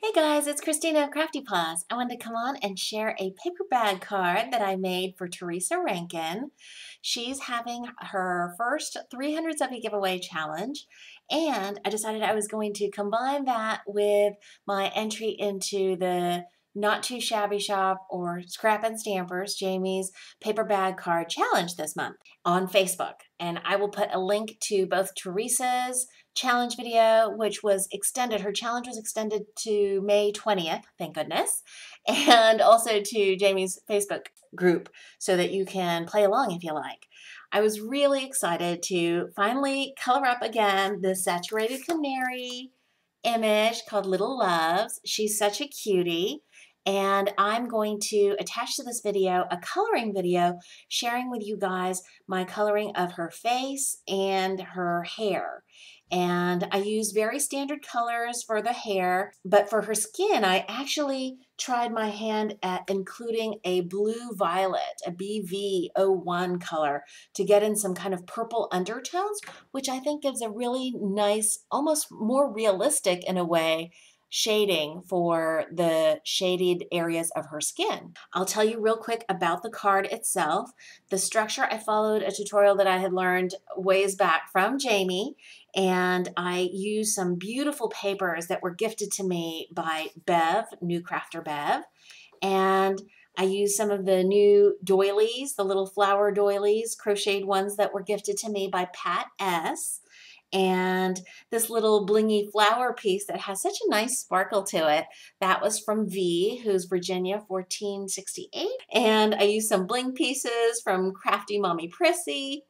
Hey guys, it's Kristina of Crafty Paws. I wanted to come on and share a paper bag card that I made for Teresa Renken. She's having her first 300 Subbie giveaway challenge, and I decided I was going to combine that with my entry into the not Too Shabby Shop or Scrappin Stampers, Jamie's paper bag card challenge this month on Facebook. And I will put a link to both Teresa's challenge video, which was extended. Her challenge was extended to May 20th, thank goodness, and also to Jamie's Facebook group so that you can play along if you like. I was really excited to finally color up again the saturated canary image called Little Loves. She's such a cutie. And I'm going to attach to this video a coloring video sharing with you guys my coloring of her face and her hair. And I use very standard colors for the hair, but for her skin, I actually tried my hand at including a blue violet, a BV01 color, to get in some kind of purple undertones, which I think gives a really nice, almost more realistic in a way, shading for the shaded areas of her skin. I'll tell you real quick about the card itself. The structure, I followed a tutorial that I had learned ways back from Jamie, and I used some beautiful papers that were gifted to me by Bev, New Crafter Bev, and I used some of the new doilies, the little flower doilies, crocheted ones that were gifted to me by Pat S and this little blingy flower piece that has such a nice sparkle to it. That was from V, who's Virginia 1468. And I used some bling pieces from Crafty Mommy Prissy.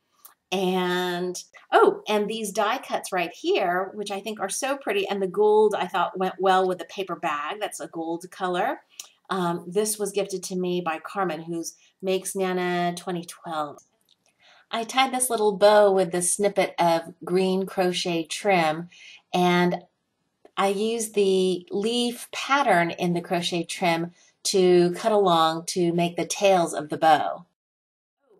And, oh, and these die cuts right here, which I think are so pretty. And the gold I thought went well with the paper bag. That's a gold color. Um, this was gifted to me by Carmen, who's makes Nana 2012. I tied this little bow with the snippet of green crochet trim and I used the leaf pattern in the crochet trim to cut along to make the tails of the bow.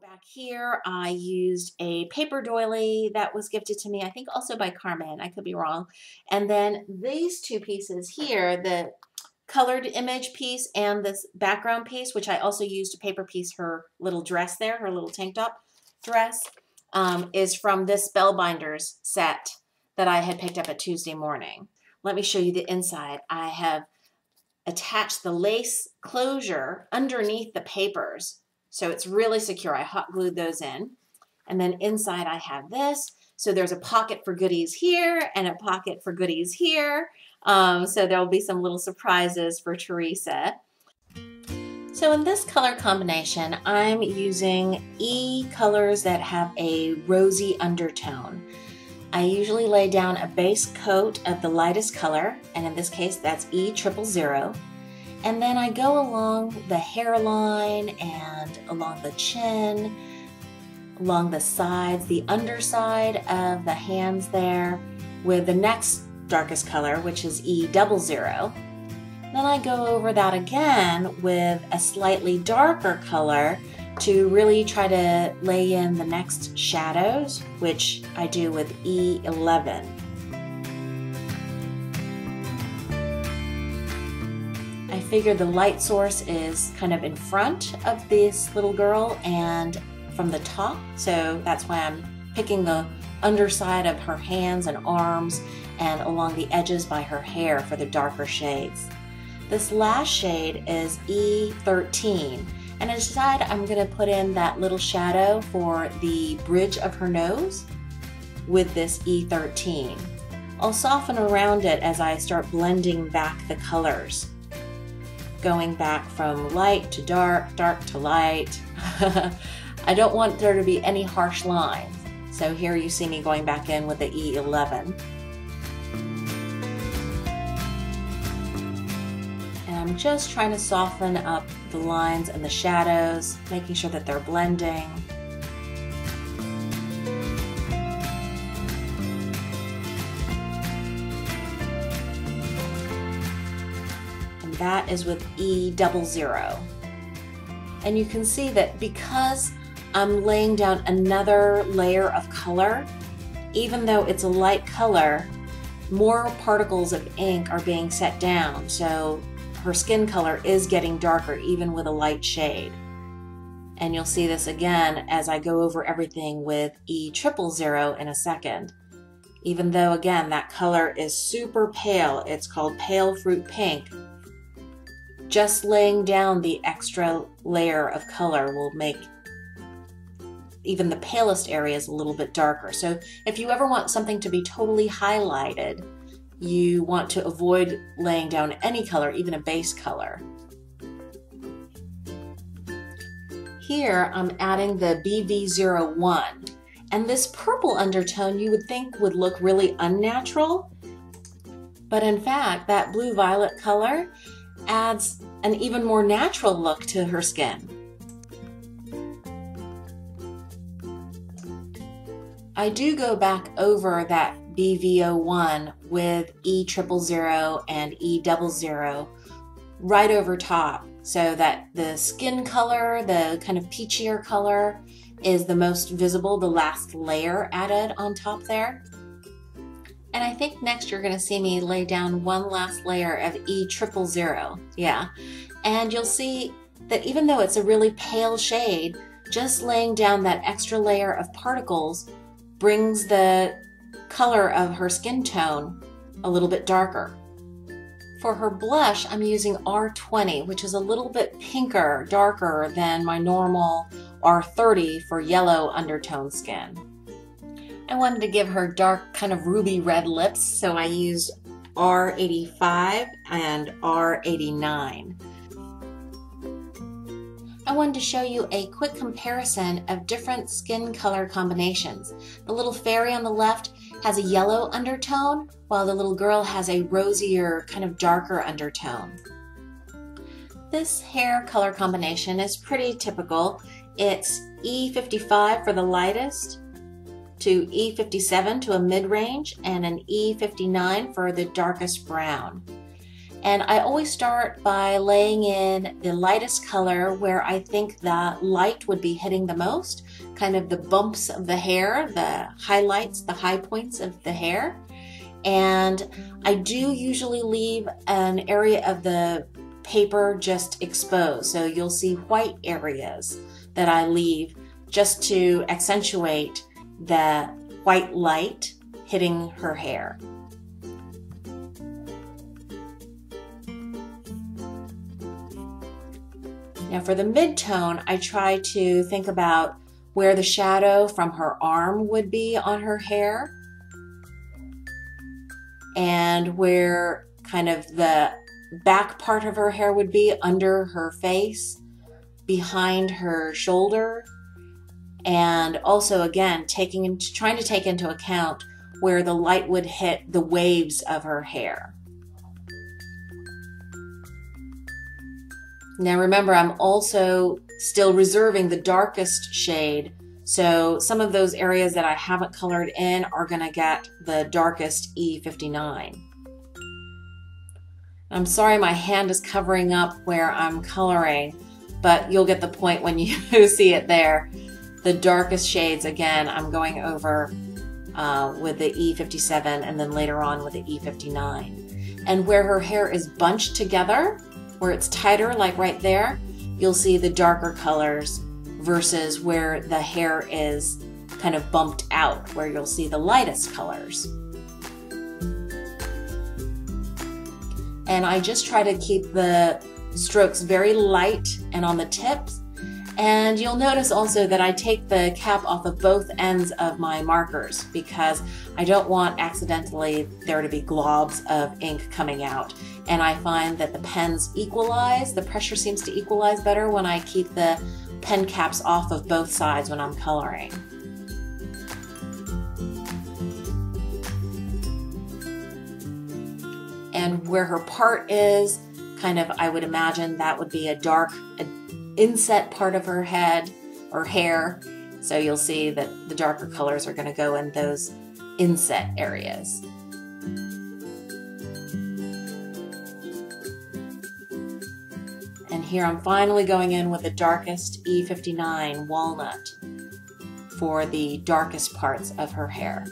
Back here I used a paper doily that was gifted to me, I think also by Carmen, I could be wrong. And then these two pieces here, the colored image piece and this background piece, which I also used to paper piece her little dress there, her little tank top dress um, is from this Spellbinders set that I had picked up at Tuesday morning. Let me show you the inside. I have attached the lace closure underneath the papers so it's really secure. I hot glued those in. And then inside I have this. So there's a pocket for goodies here and a pocket for goodies here. Um, so there will be some little surprises for Teresa. So in this color combination, I'm using E colors that have a rosy undertone. I usually lay down a base coat of the lightest color, and in this case that's E triple zero. And then I go along the hairline and along the chin, along the sides, the underside of the hands there with the next darkest color, which is E double zero. Then I go over that again with a slightly darker color to really try to lay in the next shadows, which I do with E11. I figure the light source is kind of in front of this little girl and from the top, so that's why I'm picking the underside of her hands and arms and along the edges by her hair for the darker shades. This last shade is E13 and inside I'm going to put in that little shadow for the bridge of her nose with this E13. I'll soften around it as I start blending back the colors. Going back from light to dark, dark to light. I don't want there to be any harsh lines. So here you see me going back in with the E11. I'm just trying to soften up the lines and the shadows, making sure that they're blending. And that is with E double zero. And you can see that because I'm laying down another layer of color, even though it's a light color, more particles of ink are being set down, so her skin color is getting darker even with a light shade. And you'll see this again as I go over everything with E triple zero in a second. Even though again, that color is super pale, it's called pale fruit pink. Just laying down the extra layer of color will make even the palest areas a little bit darker. So if you ever want something to be totally highlighted, you want to avoid laying down any color, even a base color. Here I'm adding the BV01 and this purple undertone you would think would look really unnatural, but in fact that blue violet color adds an even more natural look to her skin. I do go back over that BV01 with E triple zero and E double zero right over top so that the skin color, the kind of peachier color, is the most visible, the last layer added on top there. And I think next you're gonna see me lay down one last layer of E triple zero, yeah. And you'll see that even though it's a really pale shade, just laying down that extra layer of particles brings the color of her skin tone a little bit darker. For her blush, I'm using R20, which is a little bit pinker, darker than my normal R30 for yellow undertone skin. I wanted to give her dark kind of ruby red lips, so I used R85 and R89. I wanted to show you a quick comparison of different skin color combinations. The little fairy on the left has a yellow undertone, while the little girl has a rosier, kind of darker undertone. This hair color combination is pretty typical. It's E55 for the lightest, to E57 to a mid-range, and an E59 for the darkest brown. And I always start by laying in the lightest color where I think the light would be hitting the most, kind of the bumps of the hair, the highlights, the high points of the hair. And I do usually leave an area of the paper just exposed. So you'll see white areas that I leave just to accentuate the white light hitting her hair. Now for the mid-tone, I try to think about where the shadow from her arm would be on her hair and where kind of the back part of her hair would be under her face, behind her shoulder, and also again taking into, trying to take into account where the light would hit the waves of her hair. Now remember, I'm also still reserving the darkest shade. So some of those areas that I haven't colored in are gonna get the darkest E59. I'm sorry my hand is covering up where I'm coloring, but you'll get the point when you see it there. The darkest shades, again, I'm going over uh, with the E57 and then later on with the E59. And where her hair is bunched together, where it's tighter, like right there, you'll see the darker colors versus where the hair is kind of bumped out, where you'll see the lightest colors. And I just try to keep the strokes very light and on the tips. And you'll notice also that I take the cap off of both ends of my markers because I don't want accidentally there to be globs of ink coming out and I find that the pens equalize, the pressure seems to equalize better when I keep the pen caps off of both sides when I'm coloring. And where her part is, kind of, I would imagine that would be a dark inset part of her head or hair. So you'll see that the darker colors are going to go in those inset areas. Here I'm finally going in with the darkest E59 walnut for the darkest parts of her hair.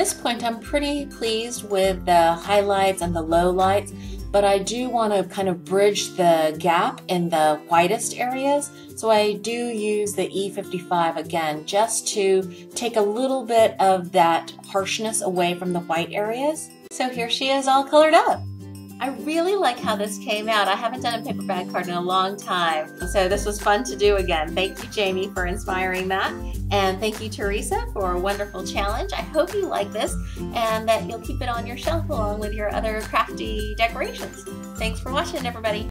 This point, I'm pretty pleased with the highlights and the low lights, but I do want to kind of bridge the gap in the whitest areas. So I do use the E55 again, just to take a little bit of that harshness away from the white areas. So here she is all colored up. I really like how this came out. I haven't done a paper bag card in a long time. So this was fun to do again. Thank you, Jamie, for inspiring that. And thank you, Teresa, for a wonderful challenge. I hope you like this and that you'll keep it on your shelf along with your other crafty decorations. Thanks for watching, everybody.